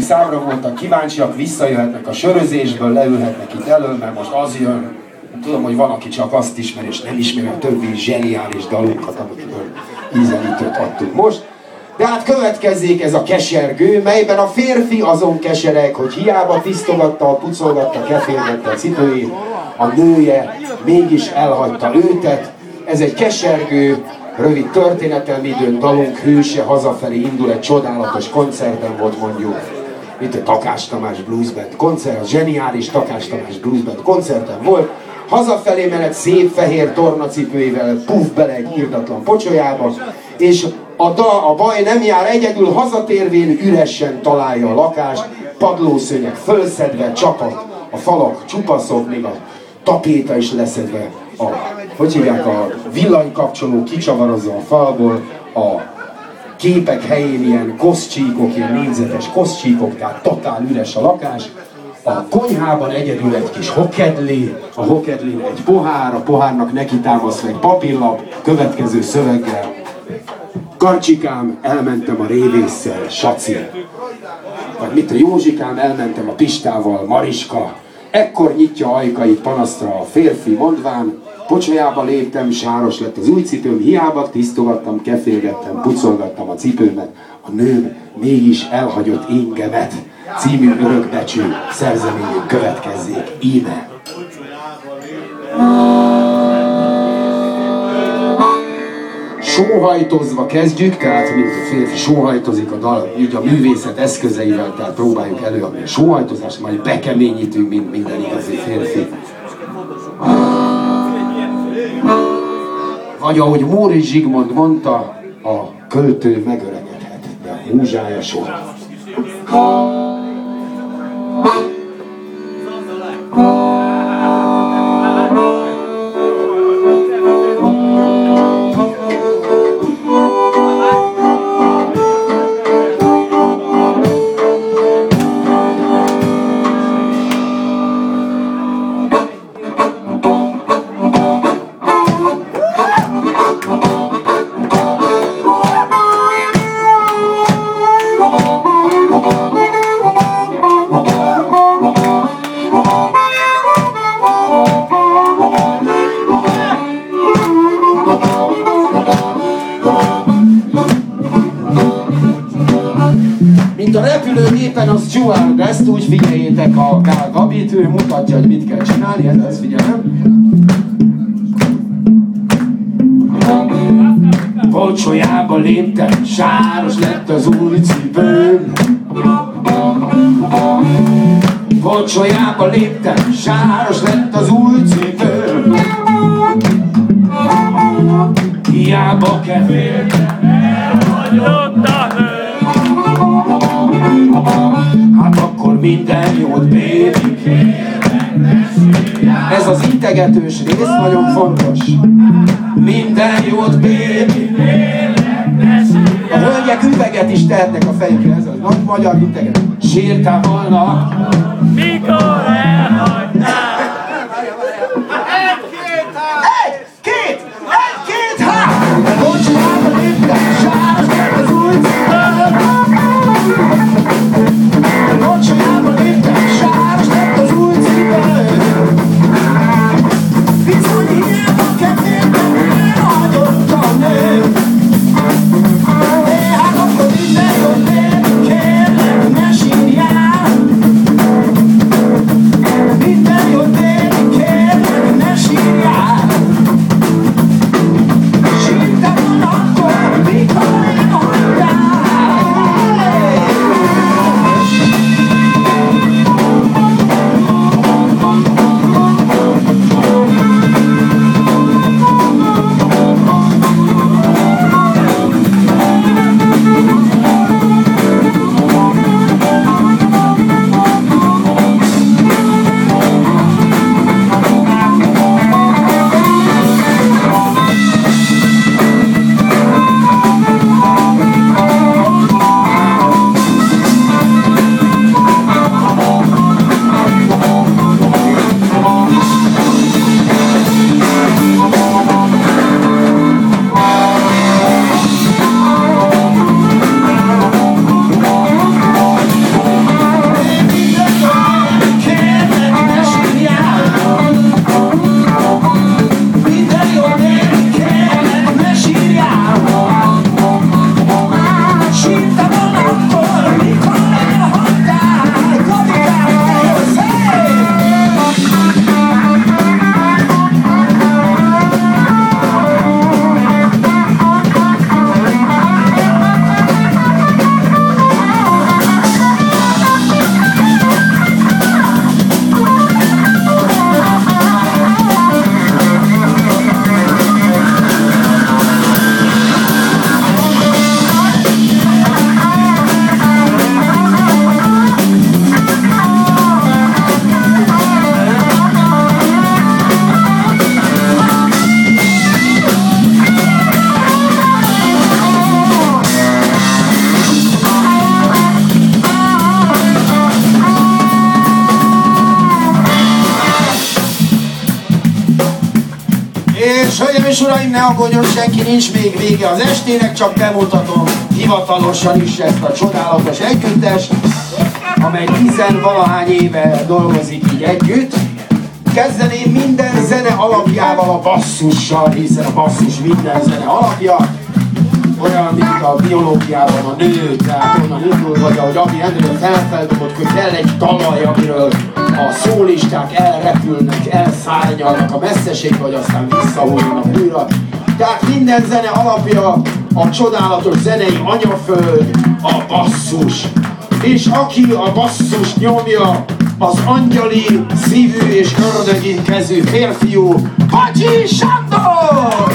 számra voltak kíváncsiak, visszajöhetnek a sörözésből, leülhetnek itt elő, mert most az jön. Tudom, hogy van, aki csak azt ismer, és nem ismeri a többi zseniális dalunkat, amikből ízelítőt adtunk most. De hát következzék ez a kesergő, melyben a férfi azon kesereg, hogy hiába tisztogatta, pucolgatta, kefélgette a cipőjét, a nője mégis elhagyta őtet. Ez egy kesergő, rövid történetelmi időn dalunk hőse hazafelé indul, egy csodálatos koncerten volt mondjuk. Itt a Takás Tamás Blues Band koncert, a zseniális Takás Tamás Blues Band koncerten volt. Hazafelé menet szép fehér tornacipőivel puf bele egy írdatlan pocsolyába, és a, da, a baj nem jár egyedül, hazatérvén üresen találja a lakást, padlószőnyek fölszedve, csapat, a falak csupaszok, még a tapéta is leszedve, a, hogy hívják, a villanykapcsoló kicsavarozza a falból, a képek helyén ilyen koszcsíkok, ilyen négyzetes koszcsíkok, tehát totál üres a lakás, a konyhában egyedül egy kis hokedli, a hokedli egy pohár, a pohárnak neki támasztva egy papírlap, következő szöveggel. Karcsikám, elmentem a révésszel, Saci. Vagy mit a Józsikám, elmentem a Pistával, Mariska. Ekkor nyitja ajkait panasztra a férfi, mondván, pocsolyába léptem, sáros lett az új cipőm, hiába tisztogattam, kefélgettem, pucolgattam a cipőmet, a nőm mégis elhagyott ingemet című örökbecsű szerzeményünk következzék. Íme. Sóhajtozva kezdjük, tehát mint a férfi sóhajtozik a dal, így a művészet eszközeivel, tehát próbáljuk előadni a sóhajtozást, majd bekeményítünk, mint minden igazi férfi. Vagy ahogy Móri Zsigmond mondta, a költő megöregedhet, de a múzsája soha. Ezt úgy figyeljétek a Gabit, ő mutatja, hogy mit kell csinálni, ez, ez figyelem. Pocsolyába léptem, sáros lett az új cipőm. Pocsolyába léptem, sáros lett az új cipőm. Hiába kevéltem, Integetős rész nagyon fontos. Minden jót, baby A hölgyek üveget is tehetnek a fejükre, ez az magyar integet. Sírtál volna, mikor hölgyeim és uraim, ne aggódjon senki, nincs még vége az estének, csak bemutatom hivatalosan is ezt a csodálatos együttest, amely tizenvalahány éve dolgozik így együtt. Kezdeném minden zene alapjával a basszussal, hiszen a basszus minden zene alapja olyan, mint a biológiában a nő, tehát onnan indul, vagy ahogy Abi Endről felfeldobott, hogy kell egy talaj, amiről a szólisták elrepülnek, elszárnyalnak a messzeségbe, vagy aztán visszahúznak újra. Tehát minden zene alapja a csodálatos zenei anyaföld, a basszus. És aki a basszus nyomja, az angyali szívű és ördögi kezű férfiú, Pacsi Sándor!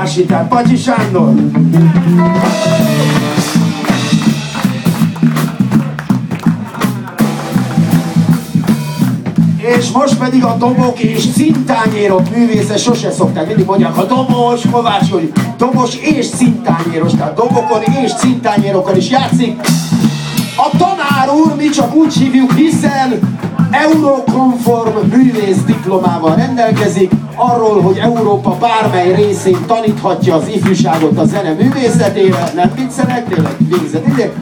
Óriási, tehát Pacsi Sándor. És most pedig a dobok és cintányérok művésze, sose szokták, mindig mondják, a dobos, Kovács hogy dobos és cintányéros, tehát dobokon és cintányérokon is játszik. A tanár úr, mi csak úgy hívjuk, hiszen Eurokonform művész diplomával rendelkezik, arról, hogy Európa bármely részén taníthatja az ifjúságot a zene művészetére, nem viccelek, tényleg végzett ide,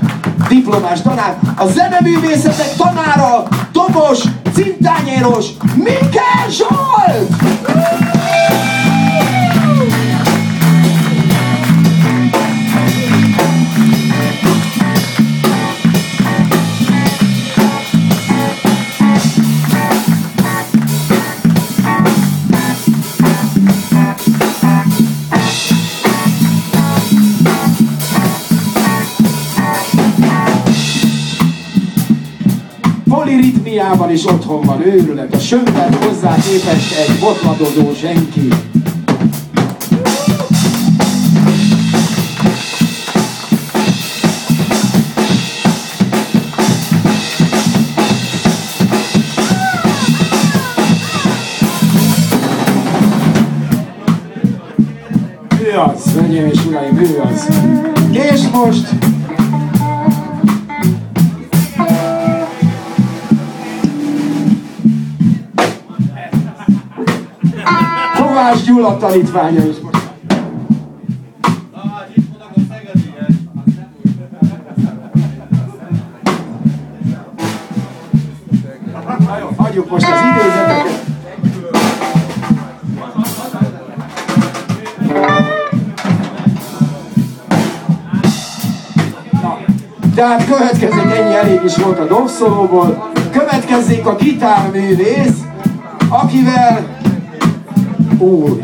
diplomás tanár, a zeneművészetek tanára, dobos, cintányéros, Mikel Zsolt! Angliában is otthon van, őrület. A Sömbert hozzá képest egy botladozó senki. Ő az, hölgyeim és uraim, ő az. És most Gyula tanítványa is most. Hagyjuk most az idézeteket. Tehát következik, ennyi elég is volt a dobszolóból. Következzék a gitárművész, akivel Úr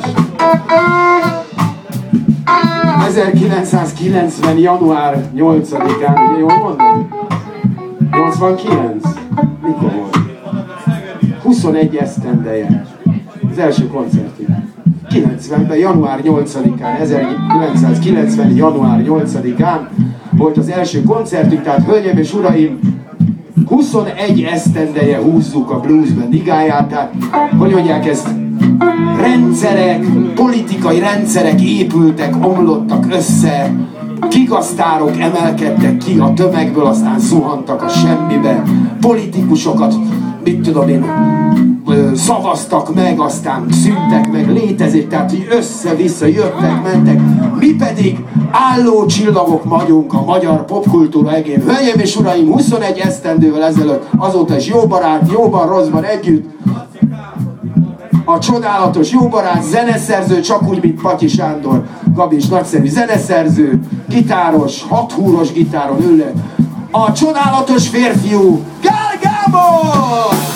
1990. január 8-án, ugye jól mondom? 89? Mikor volt? 21 esztendeje. Az első koncertjük. 90-ben, január 8-án, 1990. január 8-án volt az első koncertünk, tehát hölgyeim és uraim, 21 esztendeje húzzuk a bluesben digáját, tehát hogy mondják ezt, rendszerek, politikai rendszerek épültek, omlottak össze, kigasztárok emelkedtek ki a tömegből, aztán zuhantak a semmibe, politikusokat, mit tudom én, szavaztak meg, aztán szüntek meg, létezik, tehát hogy össze-vissza jöttek, mentek. Mi pedig álló csillagok vagyunk a magyar popkultúra egén. Hölgyeim és uraim, 21 esztendővel ezelőtt, azóta is jó barát, jóban, rosszban együtt, a csodálatos jó barát, zeneszerző, csak úgy, mint Patyi Sándor, Gabi is nagyszerű zeneszerző, gitáros, hathúros gitáron ül A csodálatos férfiú, Gál Gábor!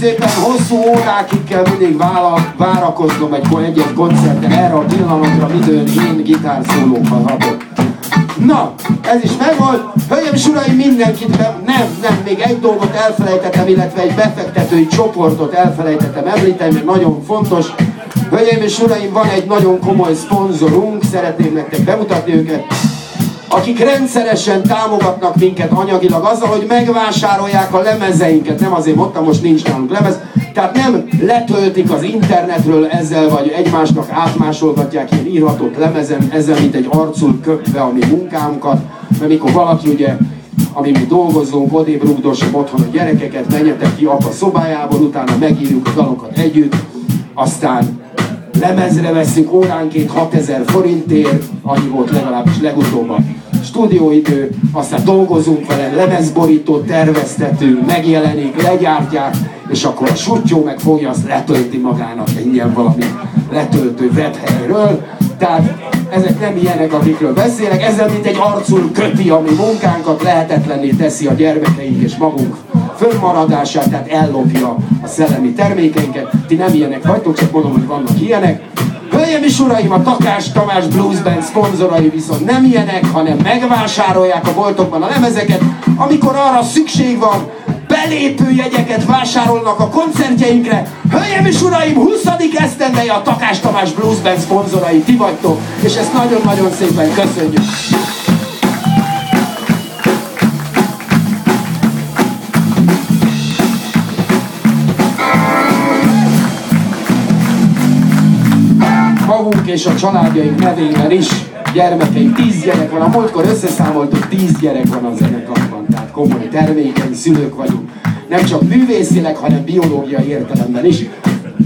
Szépen, hosszú órákig kell mindig vála, várakoznom egy, egy koncerten, erre a pillanatra midőn én gitárszólókkal hatok. Na, ez is megvolt. Hölgyeim és uraim, mindenkit, be... nem, nem, még egy dolgot elfelejtettem, illetve egy befektetői csoportot elfelejtettem említeni, mert nagyon fontos. Hölgyeim és uraim, van egy nagyon komoly szponzorunk, szeretném nektek bemutatni őket akik rendszeresen támogatnak minket anyagilag azzal, hogy megvásárolják a lemezeinket. Nem azért mondtam, most nincs nálunk lemez. Tehát nem letöltik az internetről ezzel, vagy egymásnak átmásolgatják ilyen írhatott lemezen, ezzel, mint egy arcul köpve a mi munkánkat. Mert mikor valaki ugye ami mi dolgozunk, odébb rúgdossam otthon a gyerekeket, menjetek ki apa szobájából, utána megírjuk a dalokat együtt, aztán lemezre veszünk óránként 6000 forintért, annyi volt legalábbis legutóbb a stúdióidő, aztán dolgozunk vele, lemezborítót terveztetünk, megjelenik, legyártják, és akkor a sutyó meg fogja azt letölti magának ingyen valami letöltő webhelyről. Tehát ezek nem ilyenek, akikről beszélek, ezzel mint egy arcul köti a mi munkánkat, lehetetlenné teszi a gyermekeink és magunk fönnmaradását, tehát ellopja a szellemi termékeinket. Ti nem ilyenek vagytok, csak mondom, hogy vannak ilyenek. Hölgyeim és uraim, a Takás Tamás Blues Band szponzorai viszont nem ilyenek, hanem megvásárolják a boltokban a lemezeket, amikor arra szükség van, belépő jegyeket vásárolnak a koncertjeinkre. Hölgyeim és uraim, 20. esztendeje a Takás Tamás Blues Band szponzorai, ti vagytok, és ezt nagyon-nagyon szépen köszönjük. És a családjaink nevében is. Gyermekeink, tíz gyerek van, a múltkor összeszámoltuk, tíz gyerek van a zenekarban, tehát komoly termékeny szülők vagyunk. Nem csak művészileg, hanem biológiai értelemben is.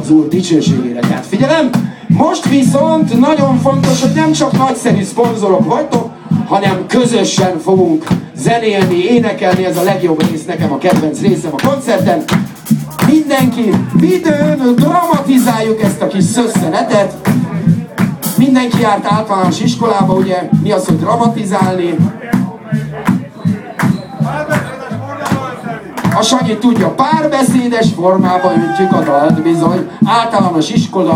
Az Úr dicsőségére. Tehát figyelem, most viszont nagyon fontos, hogy nem csak nagyszerű szponzorok vagytok, hanem közösen fogunk zenélni, énekelni, ez a legjobb rész nekem, a kedvenc részem a koncerten. Mindenki videón dramatizáljuk ezt a kis szösszenetet, Mindenki járt általános iskolába, ugye mi az, hogy dramatizálni. A Sanyi tudja, párbeszédes formában öntjük a dalt bizony. Általános iskola